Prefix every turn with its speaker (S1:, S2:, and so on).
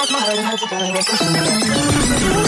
S1: cross my heart and